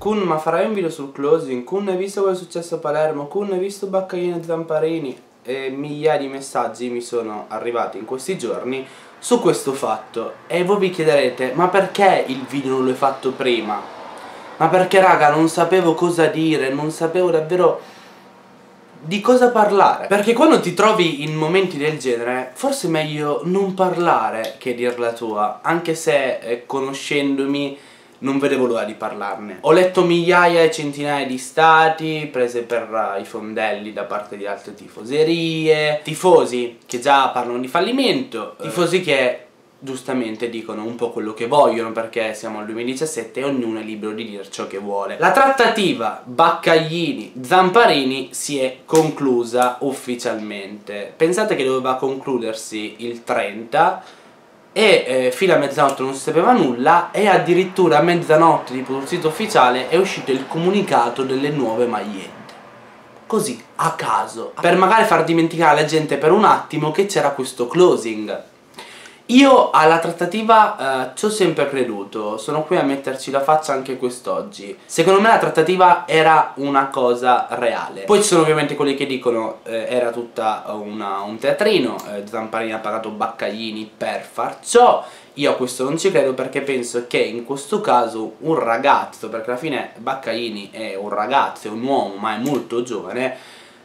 Kun ma farai un video sul closing? Kun hai visto cosa è successo a Palermo? Kun hai visto Baccaglino e Zamparini? E migliaia di messaggi mi sono arrivati in questi giorni su questo fatto e voi vi chiederete ma perché il video non l'ho fatto prima? Ma perché raga non sapevo cosa dire, non sapevo davvero di cosa parlare Perché quando ti trovi in momenti del genere Forse è meglio non parlare che dirla tua Anche se eh, conoscendomi non vedevo l'ora di parlarne Ho letto migliaia e centinaia di stati Prese per uh, i fondelli da parte di altre tifoserie Tifosi che già parlano di fallimento Tifosi che giustamente dicono un po' quello che vogliono perché siamo al 2017 e ognuno è libero di dire ciò che vuole. La trattativa Baccaglini-Zamparini si è conclusa ufficialmente. Pensate che doveva concludersi il 30 e eh, fino a mezzanotte non si sapeva nulla e addirittura a mezzanotte tipo sul sito ufficiale è uscito il comunicato delle nuove magliette. Così, a caso, per magari far dimenticare alla gente per un attimo che c'era questo closing io alla trattativa eh, ci ho sempre creduto, sono qui a metterci la faccia anche quest'oggi. Secondo me la trattativa era una cosa reale. Poi ci sono ovviamente quelli che dicono eh, era tutta una, un teatrino, eh, Zamparini ha pagato Baccaglini per far ciò. Io a questo non ci credo perché penso che in questo caso un ragazzo, perché alla fine Baccaglini è un ragazzo, è un uomo ma è molto giovane,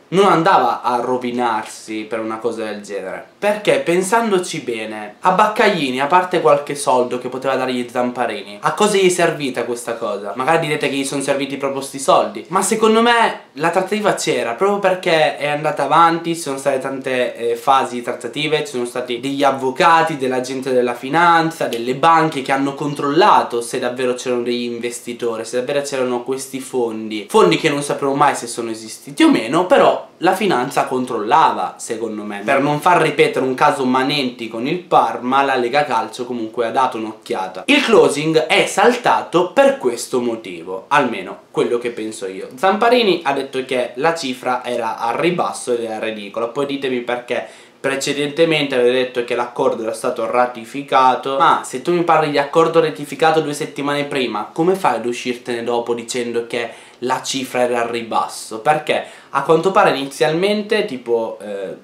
non andava a rovinarsi per una cosa del genere. Perché pensandoci bene, a Baccaglini, a parte qualche soldo che poteva dare gli Zamparini, a cosa gli è servita questa cosa? Magari direte che gli sono serviti proprio sti soldi, ma secondo me la trattativa c'era, proprio perché è andata avanti, ci sono state tante eh, fasi trattative, ci sono stati degli avvocati, della gente della finanza, delle banche che hanno controllato se davvero c'erano degli investitori, se davvero c'erano questi fondi, fondi che non sapremo mai se sono esistiti o meno, però la finanza controllava, secondo me. Per non far ripetere un caso Manenti con il Parma, la Lega Calcio comunque ha dato un'occhiata. Il closing è saltato per questo motivo, almeno quello che penso io. Zamparini ha detto che la cifra era a ribasso ed era ridicola, poi ditemi perché precedentemente avete detto che l'accordo era stato ratificato ma se tu mi parli di accordo ratificato due settimane prima come fai ad uscirtene dopo dicendo che la cifra era al ribasso? perché a quanto pare inizialmente tipo eh,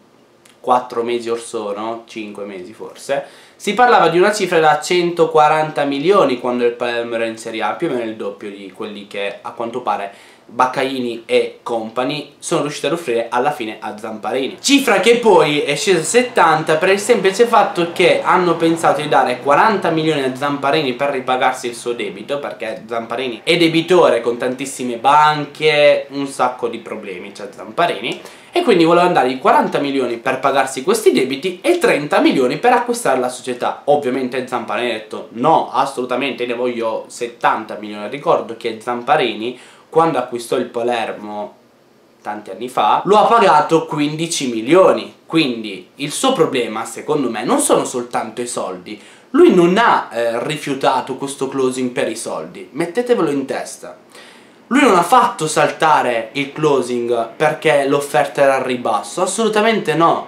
4 mesi or sono, 5 mesi forse si parlava di una cifra da 140 milioni quando il Palermo era in Serie A più o meno il doppio di quelli che a quanto pare Baccaini e company sono riusciti ad offrire alla fine a Zamparini. Cifra che poi è scesa a 70 per il semplice fatto che hanno pensato di dare 40 milioni a Zamparini per ripagarsi il suo debito perché Zamparini è debitore con tantissime banche un sacco di problemi c'è Zamparini e quindi volevano dargli 40 milioni per pagarsi questi debiti e 30 milioni per acquistare la società. Ovviamente Zamparini ha detto no assolutamente ne voglio 70 milioni ricordo che Zamparini quando acquistò il Palermo tanti anni fa, lo ha pagato 15 milioni. Quindi il suo problema, secondo me, non sono soltanto i soldi. Lui non ha eh, rifiutato questo closing per i soldi, mettetevelo in testa. Lui non ha fatto saltare il closing perché l'offerta era al ribasso, assolutamente no.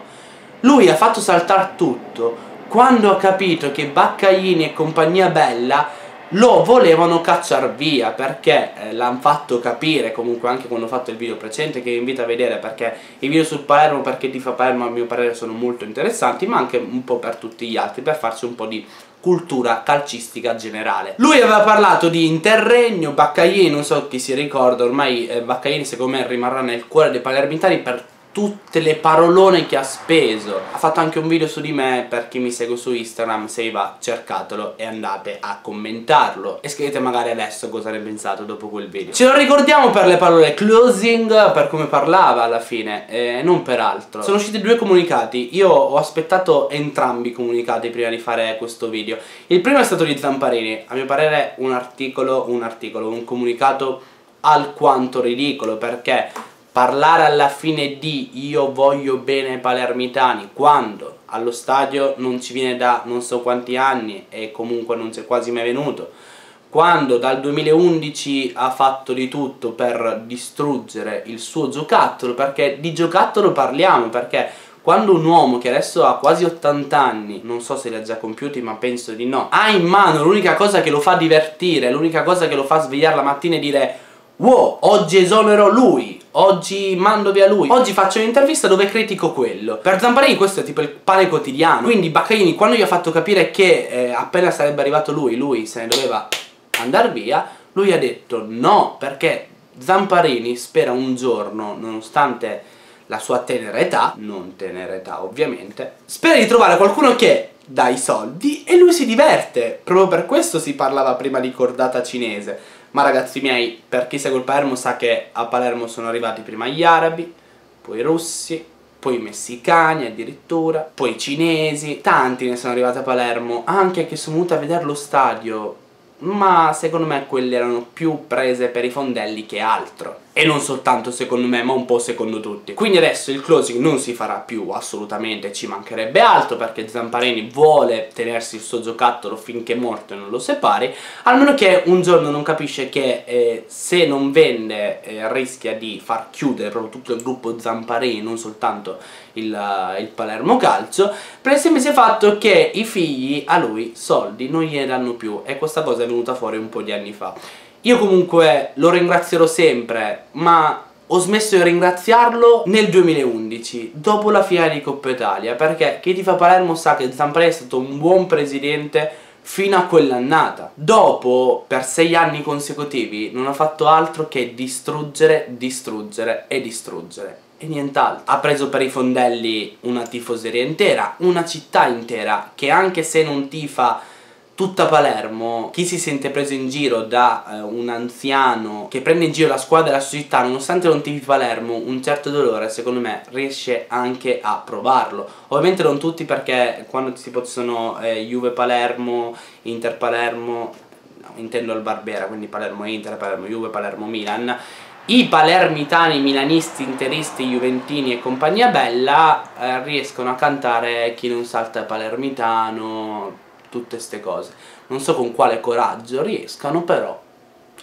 Lui ha fatto saltare tutto quando ha capito che Baccaglini e compagnia bella lo volevano cacciare via perché eh, l'hanno fatto capire comunque anche quando ho fatto il video precedente che vi invito a vedere perché i video sul Palermo perché ti fa Palermo a mio parere sono molto interessanti ma anche un po' per tutti gli altri per farci un po' di cultura calcistica generale. Lui aveva parlato di interregno, Baccaglini, non so chi si ricorda, ormai eh, Baccaglini secondo me rimarrà nel cuore dei palermitani per tutte le parolone che ha speso. Ha fatto anche un video su di me per chi mi segue su Instagram se va cercatelo e andate a commentarlo. E scrivete magari adesso cosa ne pensate dopo quel video. Ce lo ricordiamo per le parole closing per come parlava alla fine e non per altro. Sono usciti due comunicati. Io ho aspettato entrambi i comunicati prima di fare questo video. Il primo è stato di Zamparini. A mio parere un articolo un articolo un comunicato alquanto ridicolo perché parlare alla fine di io voglio bene ai palermitani quando allo stadio non ci viene da non so quanti anni e comunque non c'è quasi mai venuto quando dal 2011 ha fatto di tutto per distruggere il suo giocattolo perché di giocattolo parliamo perché quando un uomo che adesso ha quasi 80 anni, non so se li ha già compiuti ma penso di no, ha in mano l'unica cosa che lo fa divertire, l'unica cosa che lo fa svegliare la mattina e dire Wow, oggi esonero lui, oggi mando via lui, oggi faccio un'intervista dove critico quello. Per Zamparini questo è tipo il pane quotidiano. Quindi Baccarini quando gli ha fatto capire che eh, appena sarebbe arrivato lui, lui se ne doveva andare via, lui ha detto no, perché Zamparini spera un giorno, nonostante la sua tenera età, non tenera età ovviamente, spera di trovare qualcuno che dà i soldi e lui si diverte. Proprio per questo si parlava prima di cordata cinese. Ma ragazzi miei, per chi segue il Palermo sa che a Palermo sono arrivati prima gli arabi, poi i russi, poi i messicani addirittura, poi i cinesi, tanti ne sono arrivati a Palermo, anche che sono venuti a vedere lo stadio ma secondo me quelle erano più prese per i fondelli che altro. E non soltanto secondo me, ma un po' secondo tutti. Quindi adesso il closing non si farà più, assolutamente, ci mancherebbe altro, perché Zamparini vuole tenersi il suo giocattolo finché morto e non lo separi, almeno che un giorno non capisce che eh, se non vende eh, rischia di far chiudere proprio tutto il gruppo Zamparini, non soltanto il, uh, il Palermo Calcio, per il semplice fatto che i figli a lui soldi non gliene danno più, e questa cosa è venuta fuori un po' di anni fa. Io comunque lo ringrazierò sempre, ma ho smesso di ringraziarlo nel 2011, dopo la finale di Coppa Italia, perché chi ti fa Palermo sa che Zampare è stato un buon presidente fino a quell'annata. Dopo, per sei anni consecutivi, non ha fatto altro che distruggere, distruggere e distruggere. E nient'altro. Ha preso per i fondelli una tifoseria intera, una città intera, che anche se non tifa tutta Palermo, chi si sente preso in giro da eh, un anziano che prende in giro la squadra della società, nonostante non tifi Palermo, un certo dolore, secondo me, riesce anche a provarlo. Ovviamente non tutti perché quando si possono eh, Juve Palermo, Inter Palermo, no, intendo il Barbera, quindi Palermo Inter, Palermo Juve, Palermo Milan, i palermitani, milanisti, interisti, juventini e compagnia bella eh, riescono a cantare chi non salta palermitano, tutte queste cose. Non so con quale coraggio riescano, però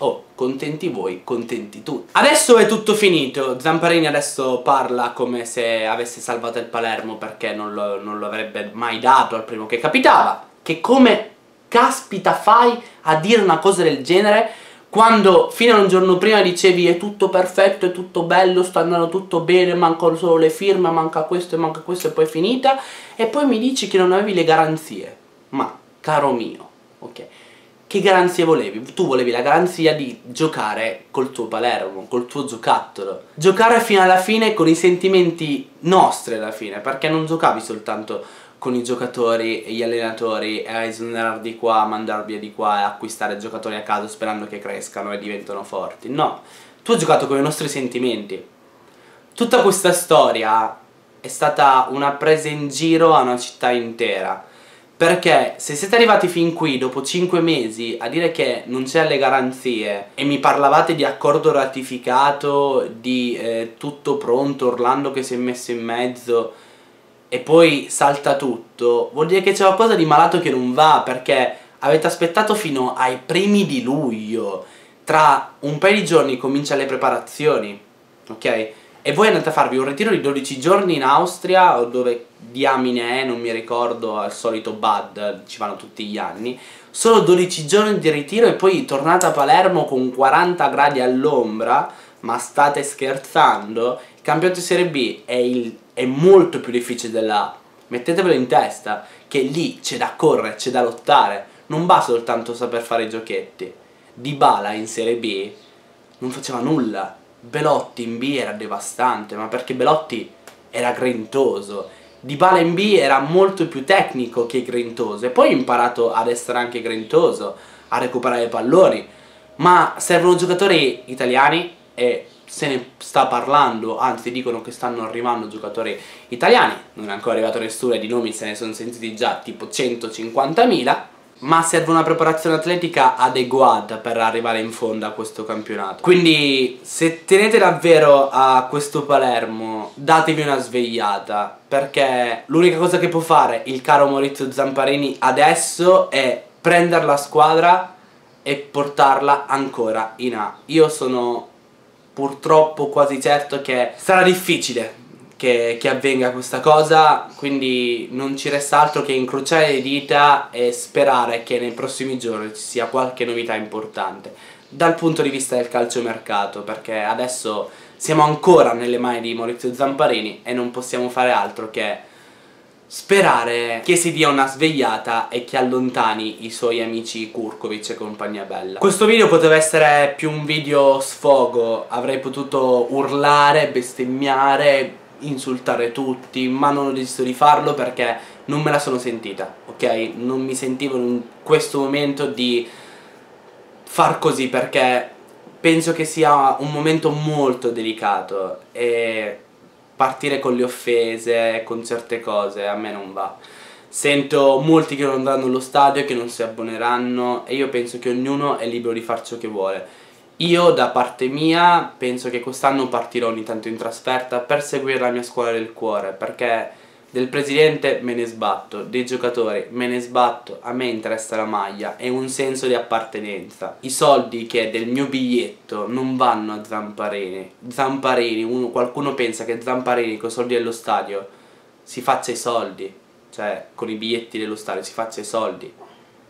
Oh, contenti voi, contenti tutti. Adesso è tutto finito, Zamparini adesso parla come se avesse salvato il Palermo perché non lo, non lo, avrebbe mai dato al primo che capitava. Che come caspita fai a dire una cosa del genere quando fino a un giorno prima dicevi è tutto perfetto, è tutto bello, sta andando tutto bene, mancano solo le firme, manca questo e manca questo e poi è finita e poi mi dici che non avevi le garanzie. Caro mio, ok? Che garanzie volevi? Tu volevi la garanzia di giocare col tuo Palermo, col tuo giocattolo. Giocare fino alla fine con i sentimenti nostri alla fine, perché non giocavi soltanto con i giocatori e gli allenatori a esonerare di qua, a mandar via di qua e acquistare giocatori a caso sperando che crescano e diventano forti. No, tu hai giocato con i nostri sentimenti. Tutta questa storia è stata una presa in giro a una città intera perché se siete arrivati fin qui dopo 5 mesi a dire che non c'è le garanzie e mi parlavate di accordo ratificato, di eh, tutto pronto, Orlando che si è messo in mezzo e poi salta tutto, vuol dire che c'è qualcosa di malato che non va perché avete aspettato fino ai primi di luglio, tra un paio di giorni cominciano le preparazioni, ok? E voi andate a farvi un ritiro di 12 giorni in Austria o dove diamine è, non mi ricordo, al solito Bad, ci vanno tutti gli anni. Solo 12 giorni di ritiro e poi tornate a Palermo con 40 gradi all'ombra ma state scherzando? Il campionato di Serie B è, il, è molto più difficile della mettetevelo in testa che lì c'è da correre, c'è da lottare. Non basta soltanto saper fare i giochetti. Dybala in Serie B non faceva nulla Belotti in B era devastante, ma perché Belotti era grintoso. Dybala in B era molto più tecnico che grintoso e poi ha imparato ad essere anche grintoso, a recuperare i palloni. Ma servono giocatori italiani e se ne sta parlando, anzi dicono che stanno arrivando giocatori italiani, non è ancora arrivato nessuno e di nomi se ne sono sentiti già tipo 150.000 ma serve una preparazione atletica adeguata per arrivare in fondo a questo campionato. Quindi se tenete davvero a questo Palermo, datevi una svegliata, perché l'unica cosa che può fare il caro Maurizio Zamparini adesso è prendere la squadra e portarla ancora in A. Io sono purtroppo quasi certo che sarà difficile che, che, avvenga questa cosa, quindi non ci resta altro che incrociare le dita e sperare che nei prossimi giorni ci sia qualche novità importante dal punto di vista del calciomercato, perché adesso siamo ancora nelle mani di Maurizio Zamparini e non possiamo fare altro che sperare che si dia una svegliata e che allontani i suoi amici Kurkovic e compagnia bella. Questo video poteva essere più un video sfogo, avrei potuto urlare, bestemmiare, insultare tutti, ma non ho deciso di farlo perché non me la sono sentita, ok? Non mi sentivo in questo momento di far così perché penso che sia un momento molto delicato e partire con le offese, con certe cose, a me non va. Sento molti che non andranno allo stadio, che non si abboneranno e io penso che ognuno è libero di fare ciò che vuole. Io da parte mia penso che quest'anno partirò ogni tanto in trasferta per seguire la mia scuola del cuore, perché del presidente me ne sbatto, dei giocatori me ne sbatto, a me interessa la maglia e un senso di appartenenza. I soldi che è del mio biglietto non vanno a Zamparini. Zamparini, uno, qualcuno pensa che Zamparini con i soldi dello stadio si faccia i soldi, cioè con i biglietti dello stadio si faccia i soldi.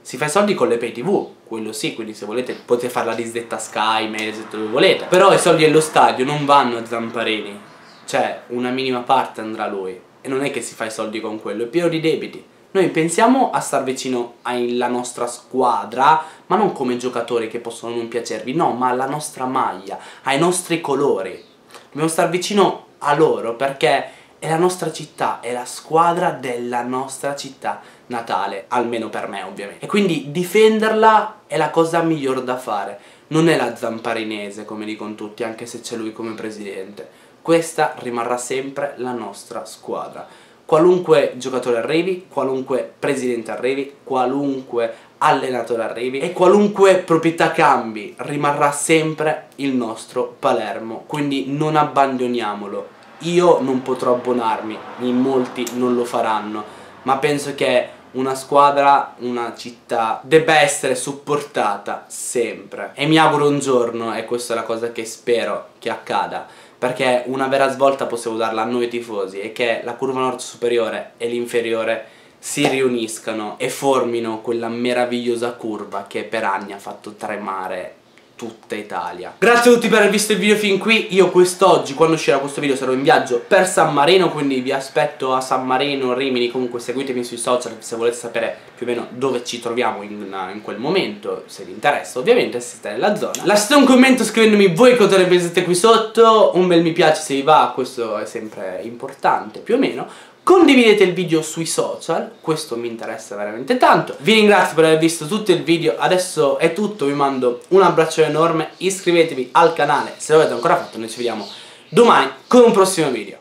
Si fa i soldi con le pay tv, quello sì, quindi se volete potete fare la disdetta Sky, Mediaset, dove volete. Però i soldi dello stadio non vanno a Zamparini, cioè una minima parte andrà a lui e non è che si fa i soldi con quello, è pieno di debiti. Noi pensiamo a star vicino alla nostra squadra, ma non come giocatori che possono non piacervi, no, ma alla nostra maglia, ai nostri colori. Dobbiamo star vicino a loro perché è la nostra città, è la squadra della nostra città natale, almeno per me ovviamente. E quindi difenderla è la cosa migliore da fare. Non è la zamparinese, come dicono tutti, anche se c'è lui come presidente questa rimarrà sempre la nostra squadra. Qualunque giocatore arrivi, qualunque presidente arrivi, qualunque allenatore arrivi e qualunque proprietà cambi, rimarrà sempre il nostro Palermo. Quindi non abbandoniamolo. Io non potrò abbonarmi, in molti non lo faranno, ma penso che una squadra, una città debba essere supportata sempre. E mi auguro un giorno, e questa è la cosa che spero che accada, perché una vera svolta possiamo darla a noi tifosi e che la curva nord superiore e l'inferiore si riuniscano e formino quella meravigliosa curva che per anni ha fatto tremare tutta Italia. Grazie a tutti per aver visto il video fin qui, io quest'oggi quando uscirà questo video sarò in viaggio per San Marino, quindi vi aspetto a San Marino, Rimini, comunque seguitemi sui social se volete sapere più o meno dove ci troviamo in, in quel momento, se vi interessa ovviamente se siete nella zona. Lasciate un commento scrivendomi voi cosa ne pensate qui sotto, un bel mi piace se vi va, questo è sempre importante più o meno. Condividete il video sui social, questo mi interessa veramente tanto. Vi ringrazio per aver visto tutto il video, adesso è tutto, vi mando un abbraccio enorme, iscrivetevi al canale se l'avete ancora fatto, noi ci vediamo domani con un prossimo video.